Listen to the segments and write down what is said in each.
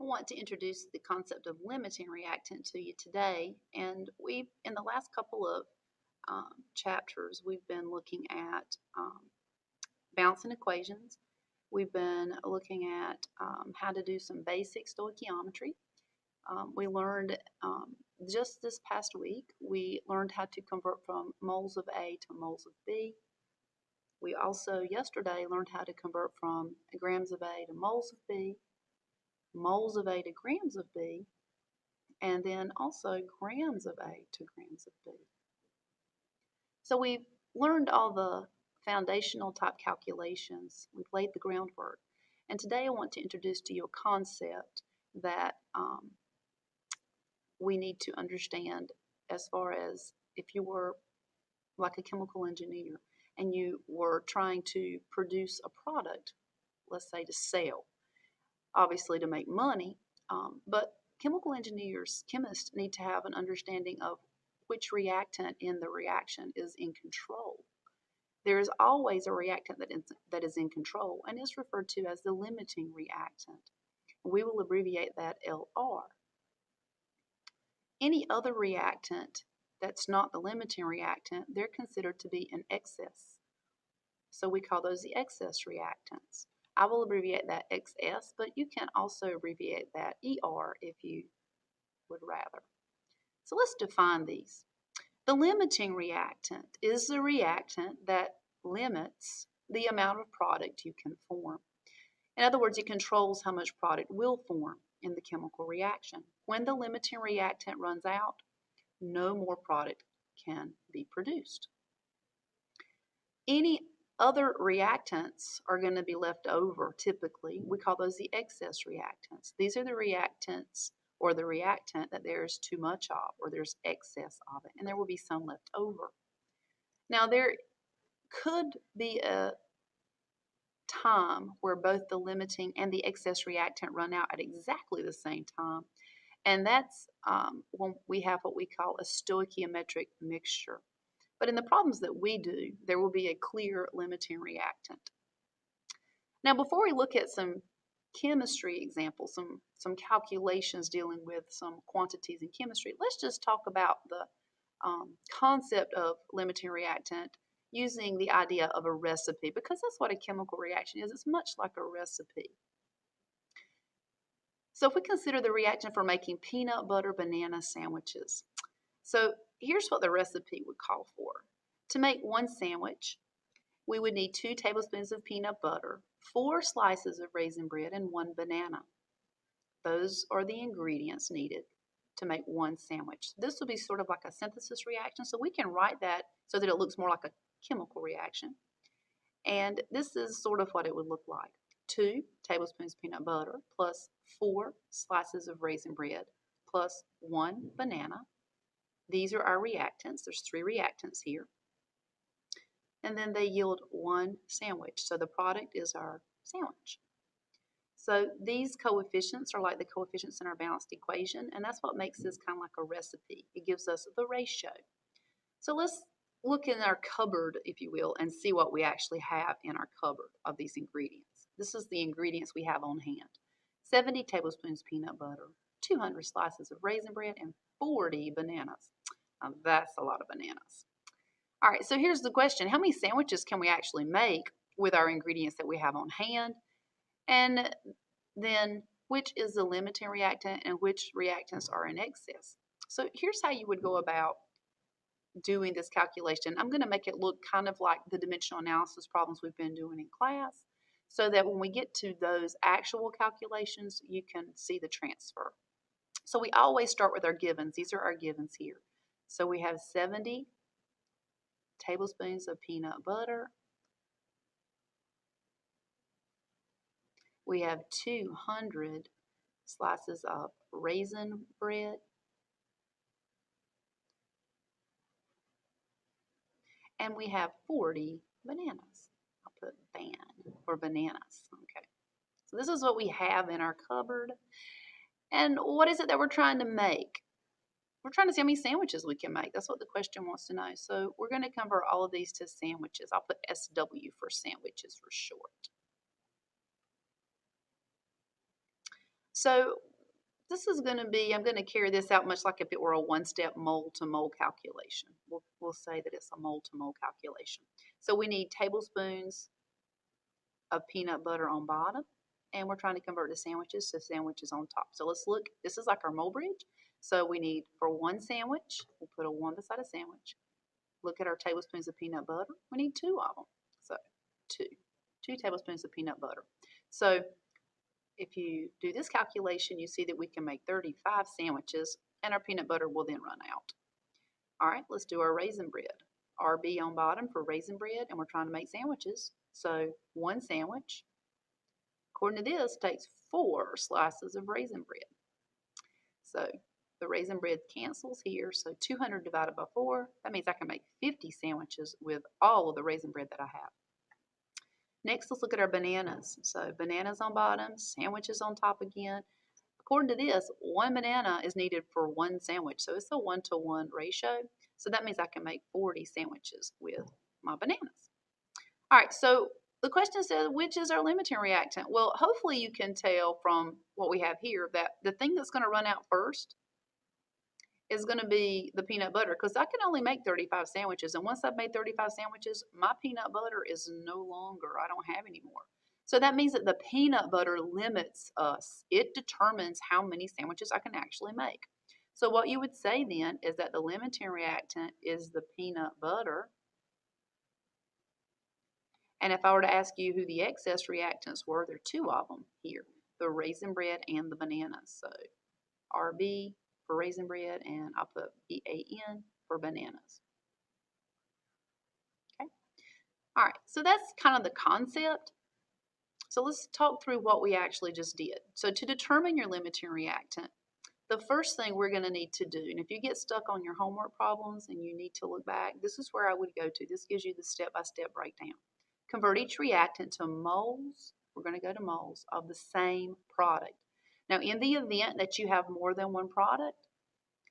I want to introduce the concept of limiting reactant to you today. And we've, in the last couple of um, chapters, we've been looking at um, balancing equations. We've been looking at um, how to do some basic stoichiometry. Um, we learned um, just this past week, we learned how to convert from moles of A to moles of B. We also yesterday learned how to convert from grams of A to moles of B moles of A to grams of B, and then also grams of A to grams of B. So we've learned all the foundational type calculations. We've laid the groundwork. And today I want to introduce to you a concept that um, we need to understand as far as if you were like a chemical engineer and you were trying to produce a product, let's say to sell, obviously to make money, um, but chemical engineers, chemists need to have an understanding of which reactant in the reaction is in control. There is always a reactant that is, that is in control and is referred to as the limiting reactant. We will abbreviate that LR. Any other reactant that's not the limiting reactant, they're considered to be an excess. So we call those the excess reactants. I will abbreviate that XS, but you can also abbreviate that ER if you would rather. So let's define these. The limiting reactant is the reactant that limits the amount of product you can form. In other words, it controls how much product will form in the chemical reaction. When the limiting reactant runs out, no more product can be produced. Any other reactants are going to be left over typically. We call those the excess reactants. These are the reactants or the reactant that there's too much of or there's excess of it, and there will be some left over. Now, there could be a time where both the limiting and the excess reactant run out at exactly the same time, and that's um, when we have what we call a stoichiometric mixture. But in the problems that we do, there will be a clear limiting reactant. Now, before we look at some chemistry examples, some, some calculations dealing with some quantities in chemistry, let's just talk about the um, concept of limiting reactant using the idea of a recipe because that's what a chemical reaction is. It's much like a recipe. So if we consider the reaction for making peanut butter banana sandwiches. So here's what the recipe would call for. To make one sandwich, we would need two tablespoons of peanut butter, four slices of raisin bread, and one banana. Those are the ingredients needed to make one sandwich. This will be sort of like a synthesis reaction, so we can write that so that it looks more like a chemical reaction. And this is sort of what it would look like. Two tablespoons peanut butter plus four slices of raisin bread plus one banana these are our reactants. There's three reactants here. And then they yield one sandwich. So the product is our sandwich. So these coefficients are like the coefficients in our balanced equation, and that's what makes this kind of like a recipe. It gives us the ratio. So let's look in our cupboard, if you will, and see what we actually have in our cupboard of these ingredients. This is the ingredients we have on hand. 70 tablespoons peanut butter, 200 slices of raisin bread, and 40 bananas. Now that's a lot of bananas. All right, so here's the question. How many sandwiches can we actually make with our ingredients that we have on hand? And then which is the limiting reactant and which reactants are in excess? So here's how you would go about doing this calculation. I'm going to make it look kind of like the dimensional analysis problems we've been doing in class so that when we get to those actual calculations, you can see the transfer. So we always start with our givens. These are our givens here. So we have 70 tablespoons of peanut butter. We have 200 slices of raisin bread. And we have 40 bananas. I'll put ban for bananas. Okay. So this is what we have in our cupboard. And what is it that we're trying to make? We're trying to see how many sandwiches we can make. That's what the question wants to know. So we're going to convert all of these to sandwiches. I'll put SW for sandwiches for short. So this is going to be, I'm going to carry this out much like if it were a one-step mole to mole calculation. We'll, we'll say that it's a mole to mole calculation. So we need tablespoons of peanut butter on bottom, and we're trying to convert the sandwiches to sandwiches on top. So let's look, this is like our mole bridge. So we need, for one sandwich, we'll put a one beside a sandwich. Look at our tablespoons of peanut butter. We need two of them. So two, two tablespoons of peanut butter. So if you do this calculation, you see that we can make 35 sandwiches and our peanut butter will then run out. All right, let's do our raisin bread. RB on bottom for raisin bread, and we're trying to make sandwiches. So one sandwich, according to this, takes four slices of raisin bread. So the raisin bread cancels here, so 200 divided by 4, that means I can make 50 sandwiches with all of the raisin bread that I have. Next, let's look at our bananas. So bananas on bottom, sandwiches on top again. According to this, one banana is needed for one sandwich. So it's a one-to-one -one ratio. So that means I can make 40 sandwiches with my bananas. All right, so the question says, which is our limiting reactant? Well, hopefully you can tell from what we have here that the thing that's going to run out first is going to be the peanut butter because I can only make 35 sandwiches. And once I've made 35 sandwiches, my peanut butter is no longer, I don't have any more. So that means that the peanut butter limits us. It determines how many sandwiches I can actually make. So what you would say then is that the limiting reactant is the peanut butter. And if I were to ask you who the excess reactants were, there are two of them here, the raisin bread and the banana. So RB for raisin bread and I'll put B-A-N for bananas. Okay. All right, so that's kind of the concept. So let's talk through what we actually just did. So to determine your limiting reactant, the first thing we're going to need to do, and if you get stuck on your homework problems and you need to look back, this is where I would go to. This gives you the step-by-step -step breakdown. Convert each reactant to moles, we're going to go to moles, of the same product. Now, in the event that you have more than one product,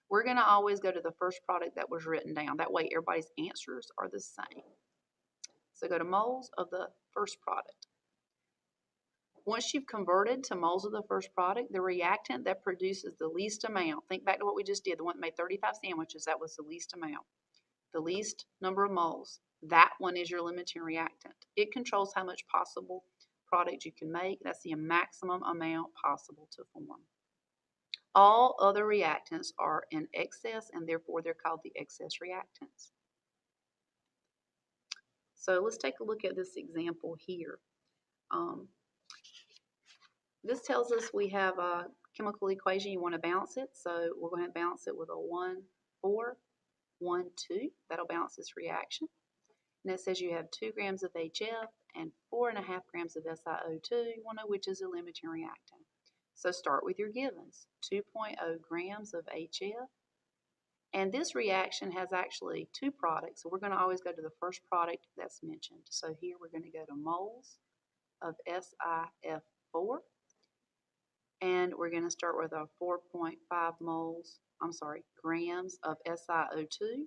we're going to always go to the first product that was written down. That way, everybody's answers are the same. So go to moles of the first product. Once you've converted to moles of the first product, the reactant that produces the least amount, think back to what we just did, the one that made 35 sandwiches, that was the least amount. The least number of moles, that one is your limiting reactant. It controls how much possible product you can make. That's the maximum amount possible to form. All other reactants are in excess and therefore they're called the excess reactants. So let's take a look at this example here. Um, this tells us we have a chemical equation, you want to balance it. So we're going to balance it with a 1, 4, 1, 2. That'll balance this reaction. And it says you have 2 grams of HF and 4.5 grams of SiO2, you want to know which is a limiting reactant. So start with your givens. 2.0 grams of HF. And this reaction has actually two products. So we're going to always go to the first product that's mentioned. So here we're going to go to moles of SiF4. And we're going to start with our 4.5 moles, I'm sorry, grams of SiO2.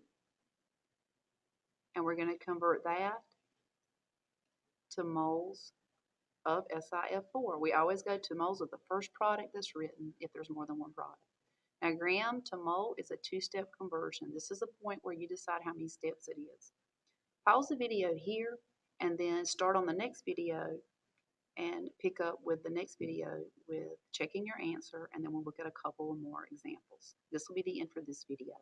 And we're going to convert that to moles of SiF4. We always go to moles of the first product that's written if there's more than one product. Now, gram to mole is a two-step conversion. This is a point where you decide how many steps it is. Pause the video here and then start on the next video and pick up with the next video with checking your answer and then we'll look at a couple more examples. This will be the end for this video.